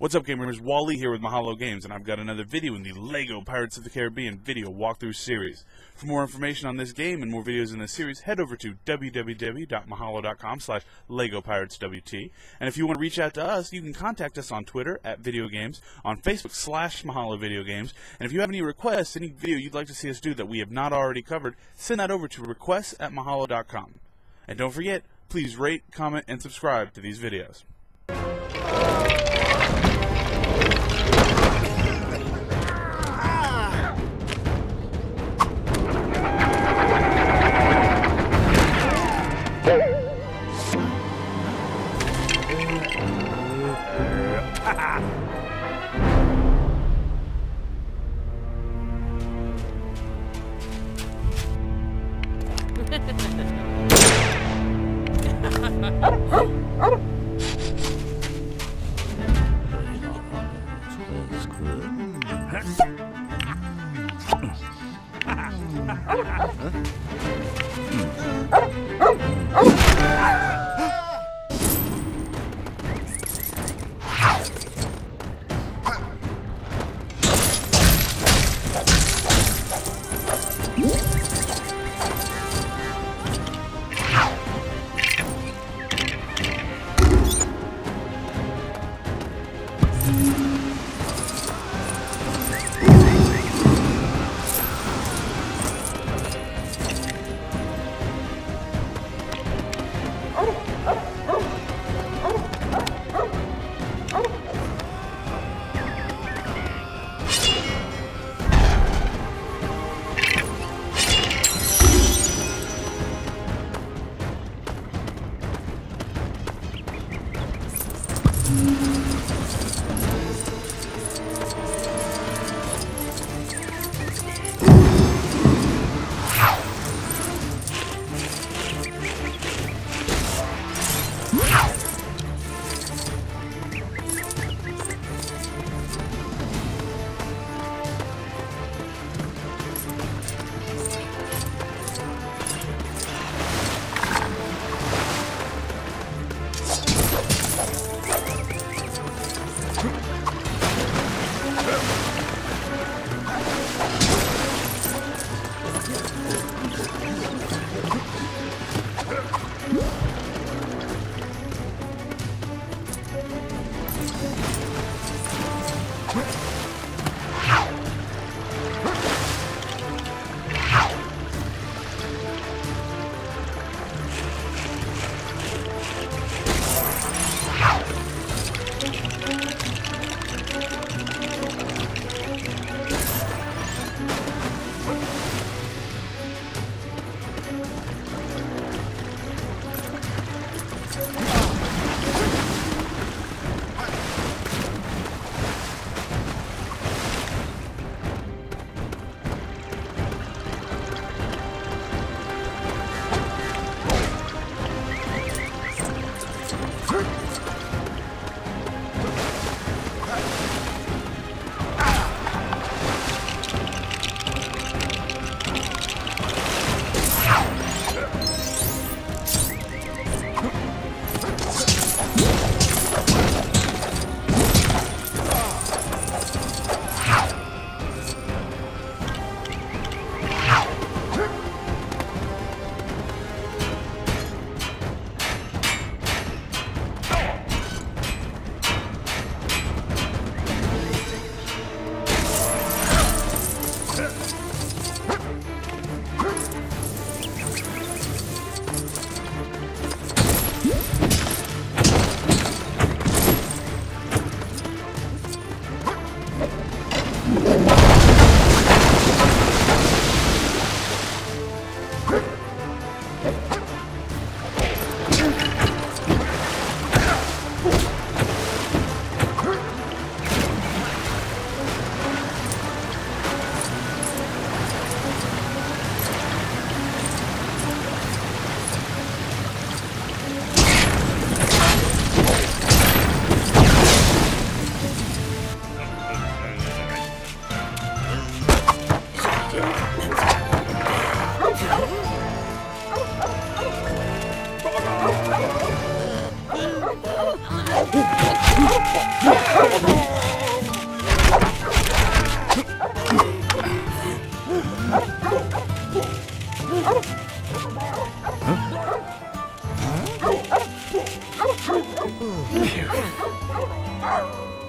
What's up, gamers? Wally here with Mahalo Games, and I've got another video in the LEGO Pirates of the Caribbean video walkthrough series. For more information on this game and more videos in this series, head over to www.mahalo.com slash LEGOPiratesWT. And if you want to reach out to us, you can contact us on Twitter at Video Games, on Facebook slash Mahalo Video Games, and if you have any requests, any video you'd like to see us do that we have not already covered, send that over to requests at Mahalo.com. And don't forget, please rate, comment, and subscribe to these videos. Huh? good. Hmm. Yeah. Huh? Huh?